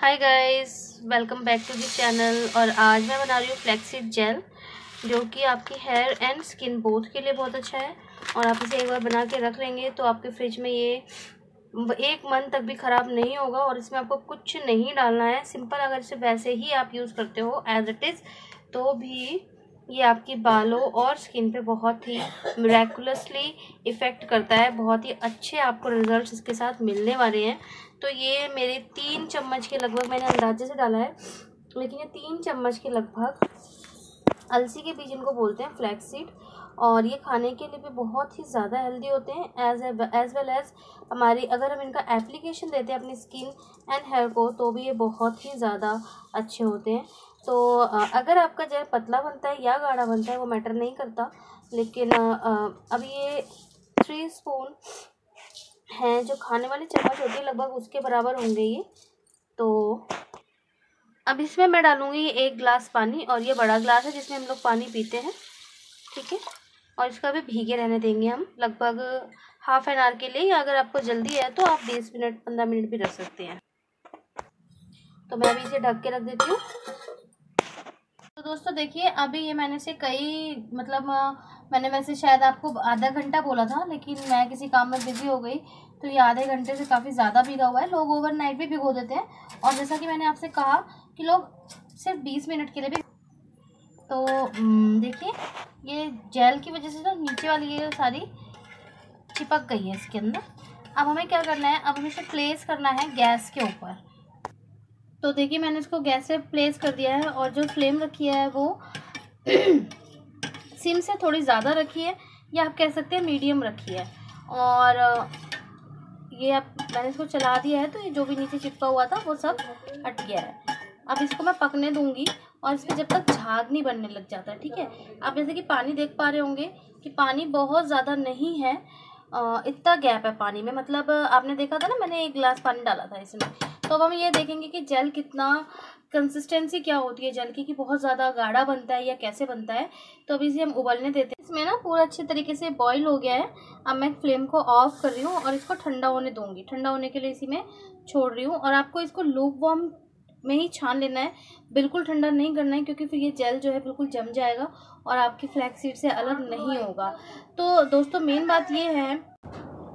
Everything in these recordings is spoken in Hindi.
Hi guys welcome back to this channel और आज मैं बना रही हूँ फ्लैक्सी जेल जो कि आपकी हेयर एंड स्किन बोथ के लिए बहुत अच्छा है। और आप इसे एक बार बना के रख लेंगे तो आपके फ्रिज में ये एक मंथ तक भी ख़राब नहीं होगा और इसमें आपको कुछ नहीं डालना है। सिंपल अगर इसे वैसे ही आप यूज़ करते हो एज इट इज़ तो भी ये आपकी बालों और स्किन पे बहुत ही मेरेकुलसली इफ़ेक्ट करता है। बहुत ही अच्छे आपको रिजल्ट्स इसके साथ मिलने वाले हैं। तो ये मेरे तीन चम्मच के लगभग मैंने अंदाजे से डाला है, लेकिन ये तीन चम्मच के लगभग अलसी के बीज इनको बोलते हैं फ्लैक्स सीड और ये खाने के लिए भी बहुत ही ज़्यादा हेल्दी होते हैं। एज एज वेल एज़ हमारी, अगर हम इनका एप्लीकेशन देते हैं अपनी स्किन एंड हेयर को तो भी ये बहुत ही ज़्यादा अच्छे होते हैं। तो अगर आपका जेल पतला बनता है या गाढ़ा बनता है, वो मैटर नहीं करता। लेकिन अब ये थ्री स्पून हैं जो खाने वाली चम्मच होती है, लगभग उसके बराबर होंगे ये। तो अब इसमें मैं डालूँगी एक गिलास पानी, और ये बड़ा गिलास है जिसमें हम लोग पानी पीते हैं, ठीक है? और इसका भी भीगे रहने देंगे हम, लगभग हाफ़ एन आवर के लिए, या अगर आपको जल्दी है तो आप बीस मिनट, पंद्रह मिनट भी रख सकते हैं। तो मैं अभी इसे ढक के रख देती हूँ। दोस्तों देखिए, अभी ये मैंने से कई मतलब मैंने वैसे शायद आपको आधा घंटा बोला था, लेकिन मैं किसी काम में बिज़ी हो गई तो ये आधे घंटे से काफ़ी ज़्यादा भिगा हुआ है। लोग ओवरनाइट भी भिगो देते हैं। और जैसा कि मैंने आपसे कहा कि लोग सिर्फ़ बीस मिनट के लिए भी तो देखिए, ये जेल की वजह से जो नीचे वाली ये सारी चिपक गई है इसके अंदर। अब हमें क्या करना है? अब हमें इसे प्लेस करना है गैस के ऊपर। तो देखिए, मैंने इसको गैस से प्लेस कर दिया है और जो फ्लेम रखी है वो सिम से थोड़ी ज़्यादा रखी है या आप कह सकते हैं मीडियम रखी है। और ये अब मैंने इसको चला दिया है तो ये जो भी नीचे चिपका हुआ था वो सब हट गया है। अब इसको मैं पकने दूँगी और इस पर जब तक झाग नहीं बनने लग जाता ठीक है? आप जैसे कि पानी देख पा रहे होंगे कि पानी बहुत ज़्यादा नहीं है इतना गैप है पानी में। मतलब आपने देखा था ना, मैंने एक गिलास पानी डाला था इसमें। तो अब हम ये देखेंगे कि जेल कितना कंसिस्टेंसी क्या होती है जल की, कि बहुत ज़्यादा गाढ़ा बनता है या कैसे बनता है। तो अभी इसे हम उबलने देते हैं। इसमें ना पूरा अच्छे तरीके से बॉईल हो गया है। अब मैं फ्लेम को ऑफ़ कर रही हूँ और इसको ठंडा होने दूँगी। ठंडा होने के लिए इसी में छोड़ रही हूँ और आपको इसको लूप वॉर्म में ही छान लेना है। बिल्कुल ठंडा नहीं करना है, क्योंकि फिर ये जेल जो है बिल्कुल जम जाएगा और आपकी फ्लैक्स सीड से अलग नहीं होगा। तो दोस्तों मेन बात ये है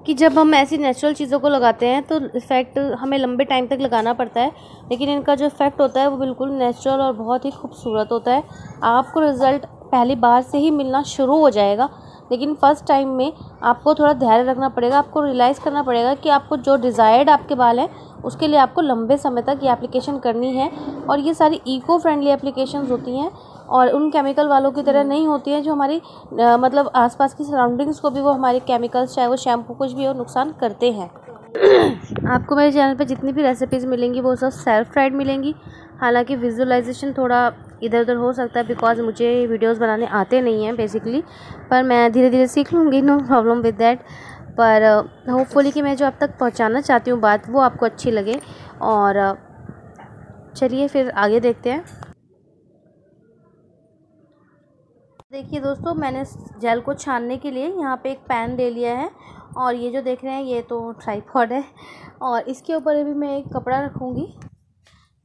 कि जब हम ऐसी नेचुरल चीज़ों को लगाते हैं तो इफ़ेक्ट हमें लंबे टाइम तक लगाना पड़ता है। लेकिन इनका जो इफ़ेक्ट होता है, वो बिल्कुल नेचुरल और बहुत ही खूबसूरत होता है। आपको रिज़ल्ट पहली बार से ही मिलना शुरू हो जाएगा, लेकिन फ़र्स्ट टाइम में आपको थोड़ा धैर्य रखना पड़ेगा, आपको रियलाइज़ करना पड़ेगा कि आपको जो डिज़ायर्ड आपके बाल हैं, उसके लिए आपको लंबे समय तक ये एप्लीकेशन करनी है। और ये सारी इको फ्रेंडली एप्लीकेशन होती हैं और उन केमिकल वालों की तरह नहीं होती है जो हमारी मतलब आसपास की सराउंडिंग्स को भी वो हमारे केमिकल्स चाहे वो शैम्पू कुछ भी हो, नुकसान करते हैं। आपको मेरे चैनल पर जितनी भी रेसिपीज़ मिलेंगी, वो सब सेल्फ फ्राइड मिलेंगी। हालाँकि विजुअलाइजेशन थोड़ा इधर उधर हो सकता है बिकॉज़ मुझे वीडियोस बनाने आते नहीं हैं बेसिकली पर मैं धीरे धीरे सीख लूँगी नो प्रॉब्लम विद दैट पर होपफुली कि मैं जो अब तक पहुँचाना चाहती हूँ बात, वो आपको अच्छी लगे। और चलिए फिर आगे देखते हैं। देखिए दोस्तों, मैंने जेल को छानने के लिए यहाँ पे एक पैन ले लिया है और ये जो देख रहे हैं, ये तो ट्राईपॉड है और इसके ऊपर भी मैं एक कपड़ा रखूँगी।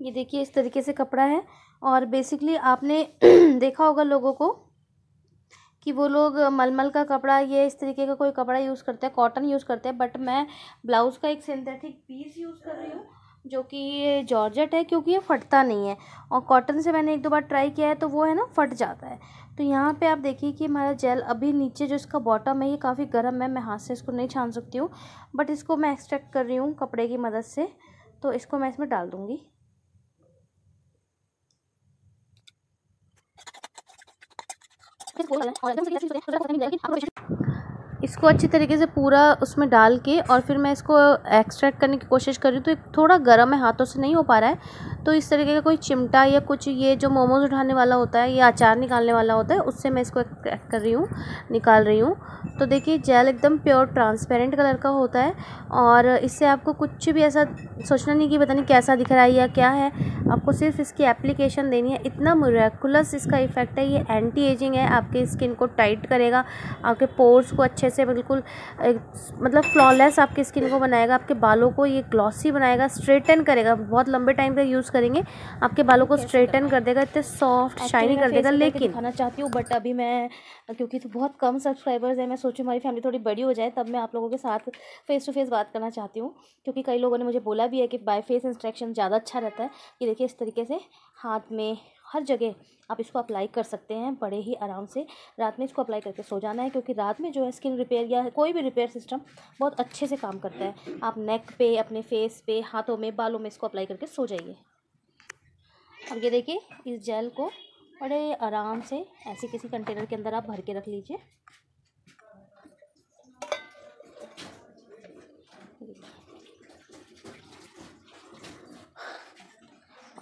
ये देखिए, इस तरीके से कपड़ा है और बेसिकली आपने देखा होगा लोगों को कि वो लोग मलमल का कपड़ा ये इस तरीके का कोई कपड़ा यूज़ करते हैं कॉटन यूज़ करते हैं बट मैं ब्लाउज़ का एक सिंथेटिक पीस यूज़ कर रही हूँ जो कि ये जॉर्जेट है क्योंकि ये फटता नहीं है और कॉटन से मैंने एक दो बार ट्राई किया है तो वो है ना, फट जाता है। तो यहाँ पे आप देखिए कि हमारा जेल अभी नीचे जो इसका बॉटम है, ये काफ़ी गर्म है। मैं हाथ से इसको नहीं छान सकती हूँ बट इसको मैं एक्सट्रैक्ट कर रही हूँ कपड़े की मदद से। तो इसको मैं इसमें डाल दूँगी। इसको अच्छी तरीके से पूरा उसमें डाल के और फिर मैं इसको एक्सट्रैक्ट करने की कोशिश कर रही हूँ। तो थोड़ा गर्म है, हाथों से नहीं हो पा रहा है तो इस तरीके का कोई चिमटा या कुछ ये जो मोमोज उठाने वाला होता है, या अचार निकालने वाला होता है, उससे मैं इसको क्रैक कर रही हूँ, निकाल रही हूँ। तो देखिए, जेल एकदम प्योर ट्रांसपेरेंट कलर का होता है और इससे आपको कुछ भी ऐसा सोचना नहीं कि पता नहीं कैसा दिख रहा है या क्या है। आपको सिर्फ़ इसकी एप्लीकेशन देनी है। इतना मुरेकुलस इसका इफ़ेक्ट है, ये एंटी एजिंग है, आपके स्किन को टाइट करेगा, आपके पोर्स को अच्छे से बिल्कुल मतलब फ्लॉलेस आपकी स्किन को बनाएगा, आपके बालों को ये ग्लॉसी बनाएगा स्ट्रेटन करेगा। बहुत लंबे टाइम तक यूज़ करेंगे आपके बालों को स्ट्रेटन कर देगा इतने सॉफ्ट शाइनी कर देगा लेकिन खाना चाहती हूँ बट अभी मैं क्योंकि तो बहुत कम सब्सक्राइबर्स हैं मैं सोचूँ हमारी फैमिली थोड़ी बड़ी हो जाए तब मैं आप लोगों के साथ फेस टू फेस बात करना चाहती हूँ क्योंकि कई लोगों ने मुझे बोला भी है कि बाय फेस इंस्ट्रक्शन ज़्यादा अच्छा रहता है कि देखिए इस तरीके से हाथ में हर जगह आप इसको अप्लाई कर सकते हैं बड़े ही आराम से रात में इसको अप्लाई करके सो जाना है क्योंकि रात में जो है स्किन रिपेयर या कोई भी रिपेयर सिस्टम बहुत अच्छे से काम करता है आप नेक पे अपने फेस पे हाथों में बालों में इसको अप्लाई करके सो जाइए। अब ये देखिए इस जेल को बड़े आराम से ऐसे किसी कंटेनर के अंदर आप भर के रख लीजिए।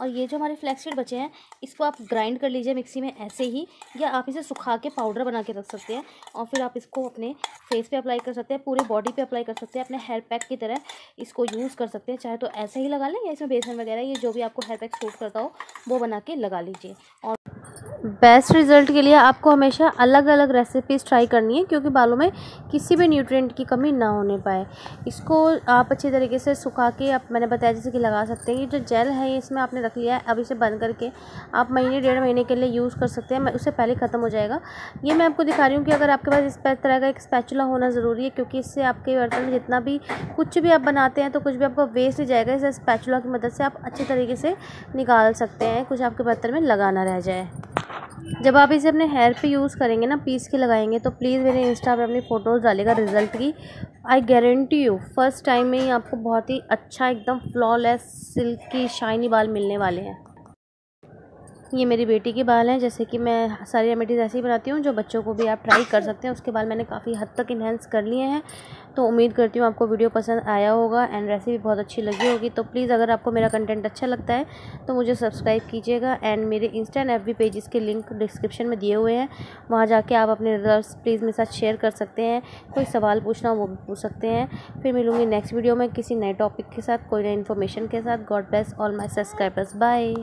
और ये जो हमारे फ्लैक्सीड बचे हैं, इसको आप ग्राइंड कर लीजिए मिक्सी में ऐसे ही, या आप इसे सुखा के पाउडर बना के रख सकते हैं और फिर आप इसको अपने फेस पे अप्लाई कर सकते हैं, पूरे बॉडी पे अप्लाई कर सकते हैं, अपने हेयर पैक की तरह इसको यूज़ कर सकते हैं, चाहे तो ऐसे ही लगा लें या इसमें बेसन वगैरह ये जो भी आपको हेयर पैक सूट करता हो, वो बना के लगा लीजिए। और बेस्ट रिज़ल्ट के लिए आपको हमेशा अलग अलग रेसिपीज़ ट्राई करनी है, क्योंकि बालों में किसी भी न्यूट्रिएंट की कमी ना होने पाए। इसको आप अच्छी तरीके से सुखा के आप, मैंने बताया जैसे कि लगा सकते हैं। ये जो जेल है इसमें आपने रख लिया है, अब इसे बंद करके आप महीने, डेढ़ महीने के लिए यूज़ कर सकते हैं। उससे पहले ख़त्म हो जाएगा। ये मैं आपको दिखा रही हूँ कि अगर आपके पास इस तरह का एक स्पैचुला होना ज़रूरी है, क्योंकि इससे आपके बर्तन में जितना भी कुछ भी आप बनाते हैं तो कुछ भी आपको वेस्ट ही जाएगा। इसे स्पैचुला की मदद से आप अच्छे तरीके से निकाल सकते हैं, कुछ आपके बर्तन में लगाना रह जाए। जब आप इसे अपने हेयर पे यूज़ करेंगे ना पीस के लगाएँगे तो प्लीज़ मेरे इंस्टा पर अपनी फ़ोटोज़ डालेगा रिज़ल्ट की। I guarantee you first time में ही आपको बहुत ही अच्छा एकदम फ्लॉलेस सिल्क की शाइनी बाल मिलने वाले हैं। ये मेरी बेटी के बाल हैं, जैसे कि मैं सारी रेमेडीज़ ऐसे ही बनाती हूँ, जो बच्चों को भी आप ट्राई कर सकते हैं। उसके बाल मैंने काफ़ी हद तक इन्हेंस कर लिए हैं। तो उम्मीद करती हूँ आपको वीडियो पसंद आया होगा एंड रेसिपी बहुत अच्छी लगी होगी। तो प्लीज़ अगर आपको मेरा कंटेंट अच्छा लगता है तो मुझे सब्सक्राइब कीजिएगा एंड मेरे इंस्टा एंड एफ़ पेजेस के लिंक डिस्क्रिप्शन में दिए हुए हैं। वहाँ जाके आप अपने रिज़ल्ट प्लीज़ मेरे साथ शेयर कर सकते हैं। कोई सवाल पूछना हो वो भी पूछ सकते हैं। फिर मिलूँगी नेक्स्ट वीडियो में किसी नए टॉपिक के साथ, कोई नई इन्फॉर्मेशन के साथ। God bless all my subscribers bye